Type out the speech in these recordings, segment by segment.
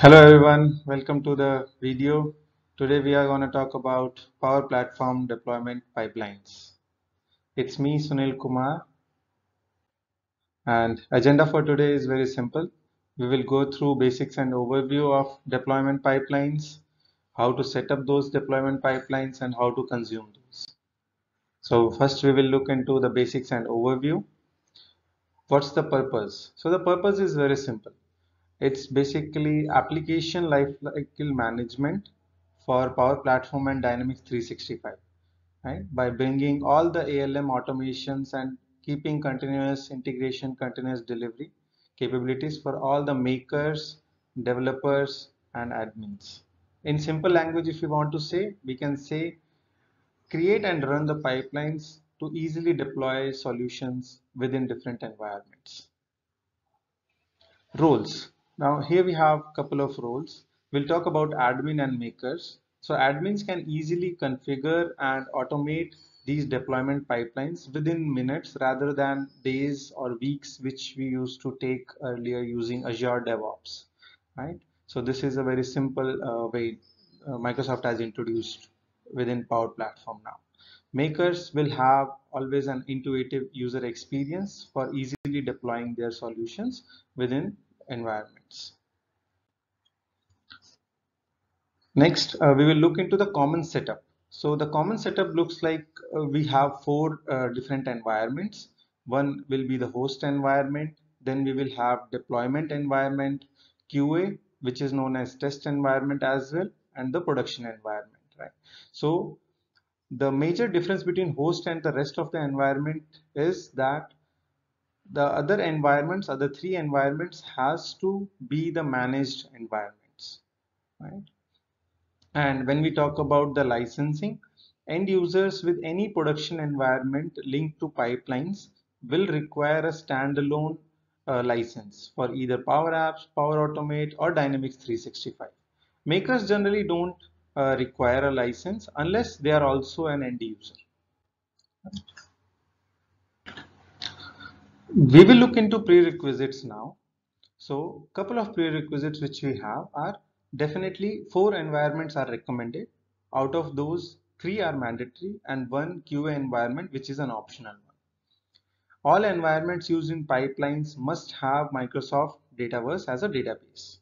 Hello everyone, welcome to the video. Today we are going to talk about Power Platform deployment pipelines. It's me Sunil Kumar and agenda for today is very simple. We will go through basics and overview of deployment pipelines, how to set up those deployment pipelines and how to consume those. So first we will look into the basics and overview. What's the purpose? So the purpose is very simple it's basically application lifecycle management for Power Platform and Dynamics 365, right? By bringing all the ALM automations and keeping continuous integration, continuous delivery capabilities for all the makers, developers, and admins. In simple language, if you want to say, we can say create and run the pipelines to easily deploy solutions within different environments. Roles now here we have a couple of roles. We'll talk about admin and makers. So admins can easily configure and automate these deployment pipelines within minutes rather than days or weeks which we used to take earlier using Azure DevOps, right? So this is a very simple uh, way uh, Microsoft has introduced within Power Platform now. Makers will have always an intuitive user experience for easily deploying their solutions within environments. Next, uh, we will look into the common setup. So the common setup looks like uh, we have four uh, different environments. One will be the host environment. Then we will have deployment environment, QA, which is known as test environment as well, and the production environment, right? So the major difference between host and the rest of the environment is that the other environments other three environments has to be the managed environments right? And when we talk about the licensing end users with any production environment linked to pipelines will require a standalone uh, license for either power apps power automate or dynamics 365 makers generally don't uh, require a license unless they are also an end user we will look into prerequisites now. So a couple of prerequisites which we have are definitely four environments are recommended. Out of those three are mandatory and one QA environment which is an optional one. All environments used in pipelines must have Microsoft Dataverse as a database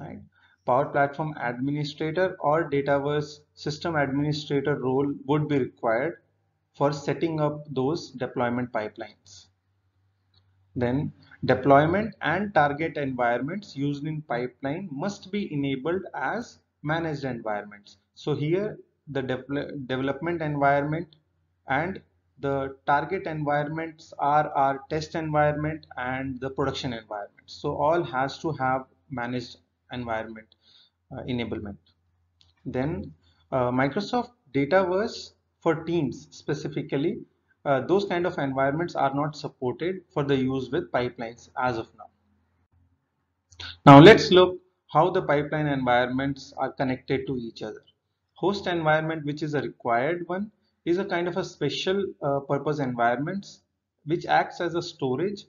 right? Power Platform administrator or Dataverse system administrator role would be required for setting up those deployment pipelines then deployment and target environments used in pipeline must be enabled as managed environments. So here the de development environment and the target environments are our test environment and the production environment. So all has to have managed environment uh, enablement. Then uh, Microsoft Dataverse for Teams specifically uh, those kind of environments are not supported for the use with pipelines as of now. Now let's look how the pipeline environments are connected to each other. Host environment which is a required one is a kind of a special uh, purpose environments which acts as a storage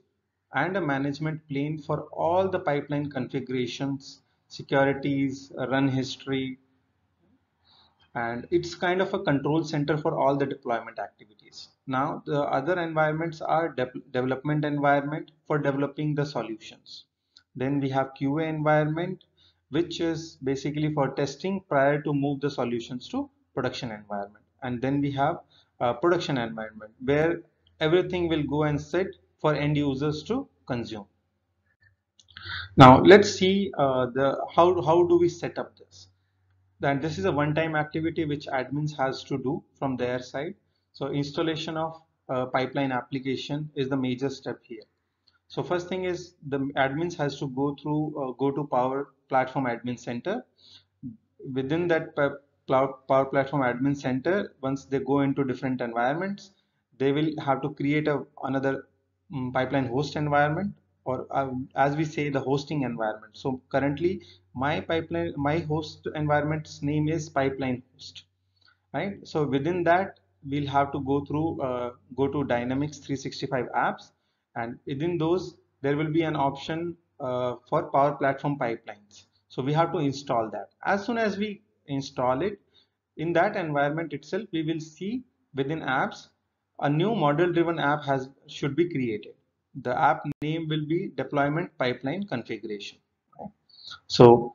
and a management plane for all the pipeline configurations, securities, run history, and it's kind of a control center for all the deployment activities. Now the other environments are de development environment for developing the solutions. Then we have QA environment which is basically for testing prior to move the solutions to production environment. And then we have production environment where everything will go and sit for end users to consume. Now let's see uh, the how, how do we set up this then this is a one-time activity which admins has to do from their side. So installation of uh, pipeline application is the major step here. So first thing is the admins has to go through uh, go to power platform admin center. Within that power platform admin center once they go into different environments they will have to create a another um, pipeline host environment or uh, as we say the hosting environment so currently my pipeline my host environment's name is pipeline host right so within that we'll have to go through uh, go to dynamics 365 apps and within those there will be an option uh, for power platform pipelines So we have to install that. As soon as we install it, in that environment itself, we will see within apps, a new model driven app has should be created. The app name will be deployment pipeline configuration. So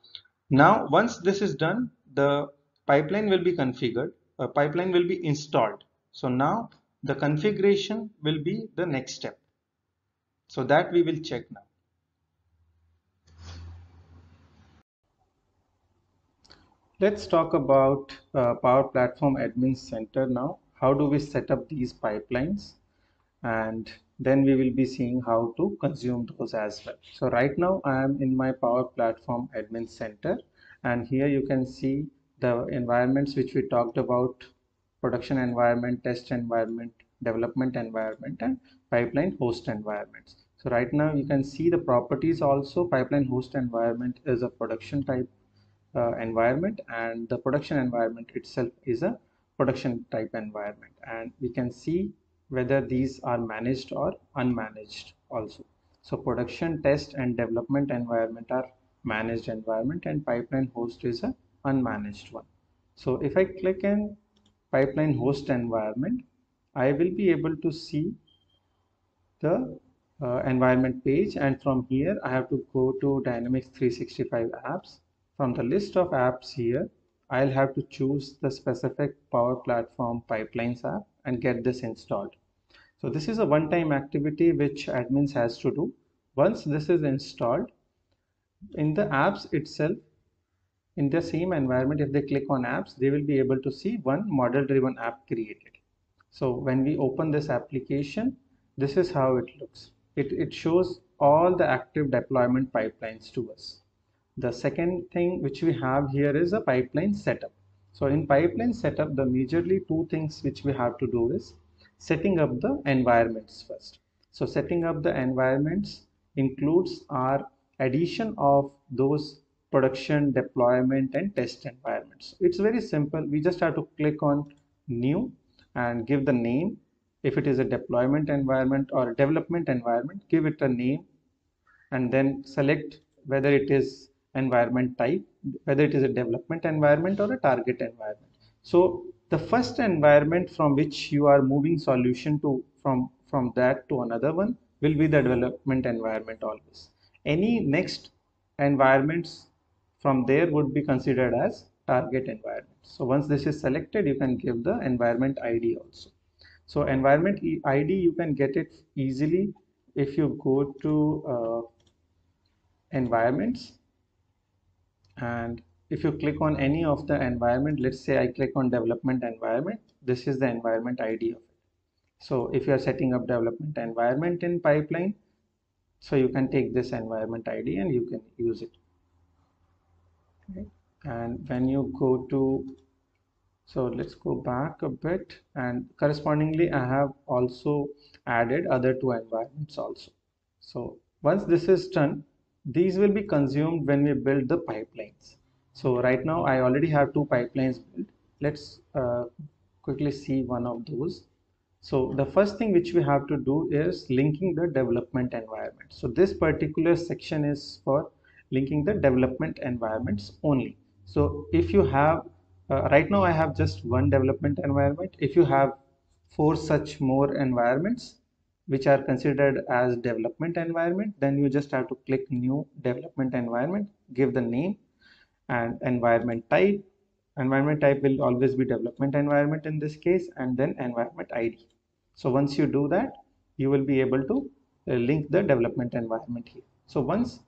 now once this is done, the pipeline will be configured, a pipeline will be installed. So now the configuration will be the next step. So that we will check now. Let's talk about uh, Power Platform Admin Center now. How do we set up these pipelines? And then we will be seeing how to consume those as well. So right now I am in my Power Platform Admin Center and here you can see the environments which we talked about production environment, test environment, development environment and pipeline host environments. So right now you can see the properties also pipeline host environment is a production type uh, environment and the production environment itself is a production type environment and we can see whether these are managed or unmanaged also. So production test and development environment are managed environment and pipeline host is a unmanaged one. So if I click in pipeline host environment, I will be able to see the uh, environment page and from here I have to go to Dynamics 365 apps. From the list of apps here, I'll have to choose the specific Power Platform Pipelines app and get this installed. So this is a one-time activity which admins has to do. Once this is installed, in the apps itself, in the same environment, if they click on apps, they will be able to see one model-driven app created. So when we open this application, this is how it looks. It, it shows all the active deployment pipelines to us. The second thing which we have here is a pipeline setup. So in pipeline setup, the majorly two things which we have to do is setting up the environments first. So setting up the environments includes our addition of those production deployment and test environments. It's very simple. We just have to click on new and give the name. If it is a deployment environment or a development environment, give it a name and then select whether it is environment type, whether it is a development environment or a target environment. So the first environment from which you are moving solution to from from that to another one will be the development environment always. Any next environments from there would be considered as target environment. So once this is selected you can give the environment id also. So environment id you can get it easily if you go to uh, environments and if you click on any of the environment let's say I click on development environment this is the environment ID of it. So if you are setting up development environment in pipeline so you can take this environment ID and you can use it. Okay. and when you go to so let's go back a bit and correspondingly I have also added other two environments also. So once this is done these will be consumed when we build the pipelines so right now I already have two pipelines built. Let's uh, quickly see one of those. So the first thing which we have to do is linking the development environment. So this particular section is for linking the development environments only. So if you have, uh, right now I have just one development environment. If you have four such more environments, which are considered as development environment, then you just have to click new development environment, give the name and environment type. Environment type will always be development environment in this case and then environment id so once you do that you will be able to uh, link the development environment here. So once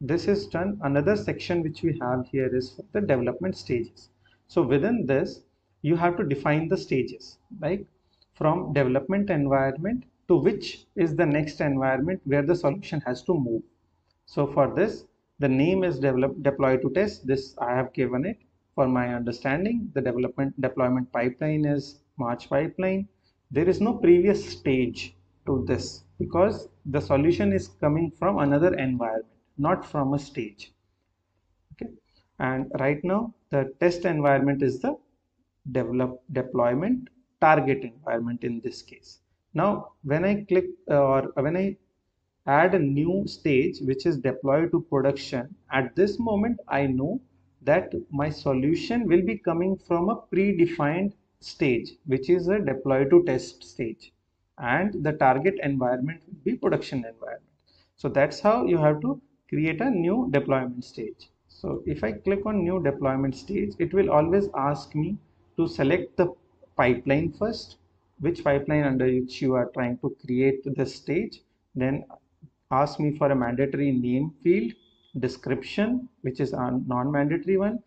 this is done another section which we have here is for the development stages. So within this you have to define the stages like from development environment to which is the next environment where the solution has to move. So for this the name is develop deploy to test. This i have given it for my understanding. The development deployment pipeline is march pipeline. There is no previous stage to this because the solution is coming from another environment not from a stage. Okay? And right now the test environment is the develop deployment target environment in this case. Now when i click uh, or when i add a new stage which is deployed to production. At this moment I know that my solution will be coming from a predefined stage which is a deploy to test stage. And the target environment will be production environment. So that's how you have to create a new deployment stage. So if I click on new deployment stage it will always ask me to select the pipeline first which pipeline under which you are trying to create the stage. Then ask me for a mandatory name field description which is a non-mandatory one.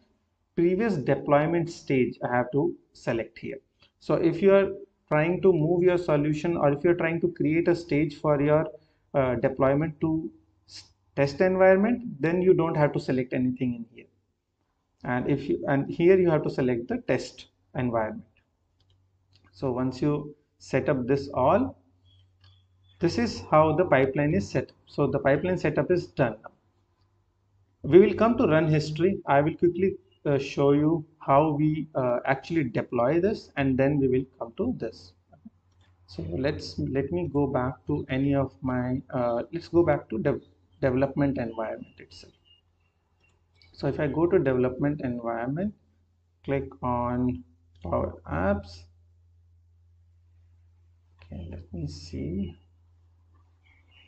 Previous deployment stage I have to select here. So if you are trying to move your solution or if you're trying to create a stage for your uh, deployment to test environment then you don't have to select anything in here. And if you and here you have to select the test environment. So once you set up this all this is how the pipeline is set up. so the pipeline setup is done. We will come to run history. I will quickly uh, show you how we uh, actually deploy this and then we will come to this. So let's let me go back to any of my uh, let's go back to dev development environment itself. So if I go to development environment click on power apps. Okay let me see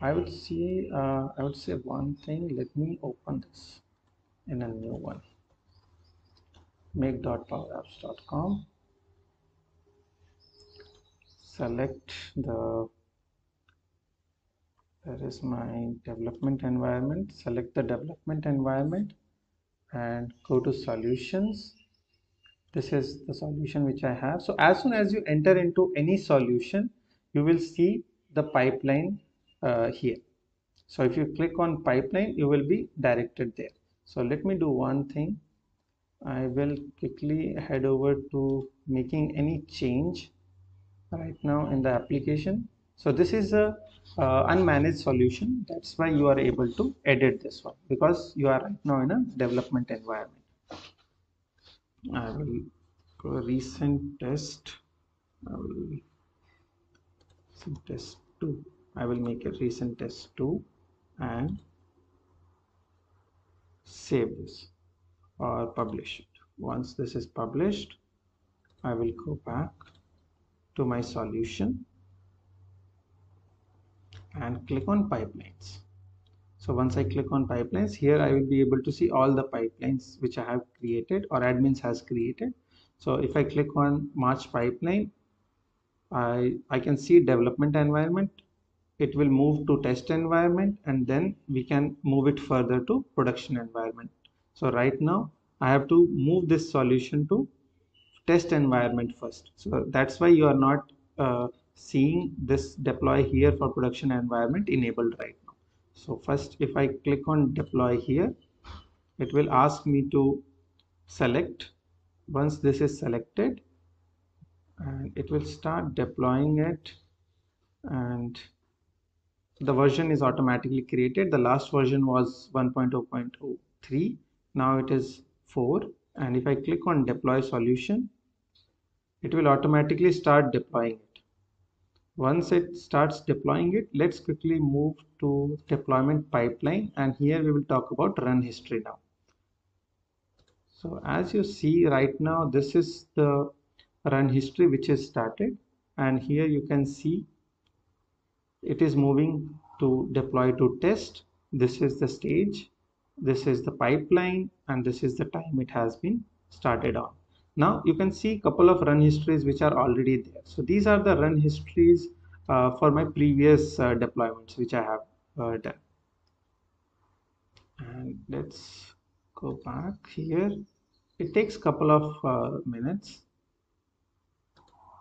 I would see uh, I would say one thing. Let me open this in a new one. make.powerapps.com select the there is my development environment. Select the development environment and go to solutions. This is the solution which I have. So as soon as you enter into any solution you will see the pipeline uh, here. So if you click on pipeline you will be directed there. So let me do one thing. I will quickly head over to making any change right now in the application. So this is a uh, unmanaged solution. That's why you are able to edit this one because you are right now in a development environment. I will go recent test. I will test 2 I will make a recent test 2 and save this or publish it. Once this is published I will go back to my solution and click on pipelines. So once I click on pipelines here I will be able to see all the pipelines which I have created or admins has created. So if I click on March pipeline I, I can see development environment it will move to test environment and then we can move it further to production environment. So right now I have to move this solution to test environment first. So that's why you are not uh, seeing this deploy here for production environment enabled right now. So first if I click on deploy here it will ask me to select. Once this is selected and it will start deploying it and the version is automatically created. The last version was 1.0.03 now it is 4 and if I click on deploy solution it will automatically start deploying it. Once it starts deploying it let's quickly move to deployment pipeline. And here we will talk about run history now. So as you see right now this is the run history which is started. And here you can see it is moving to deploy to test. This is the stage. This is the pipeline and this is the time it has been started on. Now you can see a couple of run histories which are already there. So these are the run histories uh, for my previous uh, deployments which I have uh, done. And let's go back here. It takes a couple of uh, minutes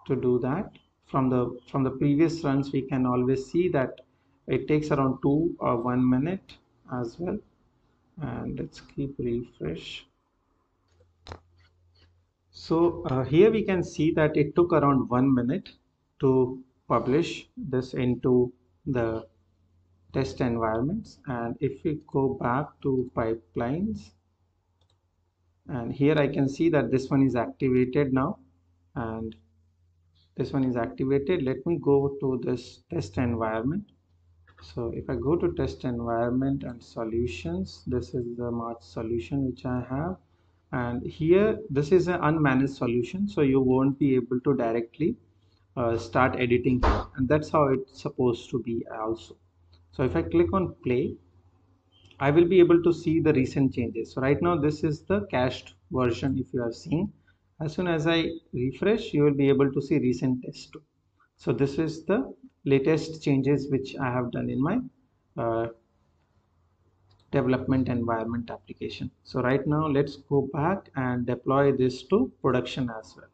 to do that from the from the previous runs we can always see that it takes around two or one minute as well. And let's keep refresh. So uh, here we can see that it took around one minute to publish this into the test environments. And if we go back to pipelines and here I can see that this one is activated now. And this one is activated. Let me go to this test environment. So if I go to test environment and solutions this is the March solution which I have. And here this is an unmanaged solution so you won't be able to directly uh, start editing. Here and that's how it's supposed to be also. So if I click on play I will be able to see the recent changes. So right now this is the cached version if you are seeing as soon as I refresh you will be able to see recent test so this is the latest changes which I have done in my uh, development environment application. So right now let's go back and deploy this to production as well.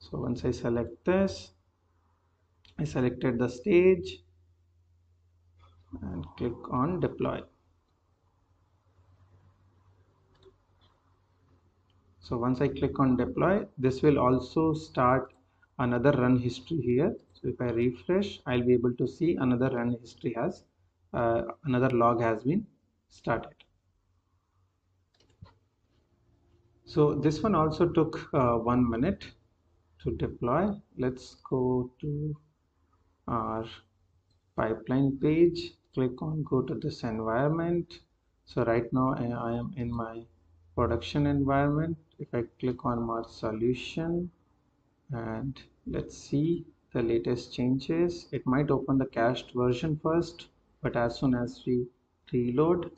So once I select this I selected the stage and click on deploy so once I click on deploy this will also start another run history here. So if I refresh I'll be able to see another run history has uh, another log has been started. So this one also took uh, one minute to deploy. Let's go to our pipeline page. Click on go to this environment. So right now I, I am in my production environment if I click on March solution and let's see the latest changes it might open the cached version first but as soon as we reload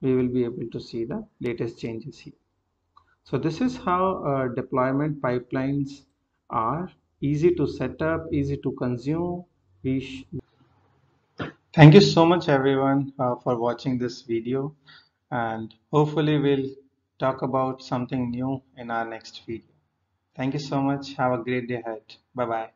we will be able to see the latest changes here. So this is how uh, deployment pipelines are. Easy to set up easy to consume. Thank you so much everyone uh, for watching this video and hopefully we'll talk about something new in our next video. Thank you so much. Have a great day ahead. Bye bye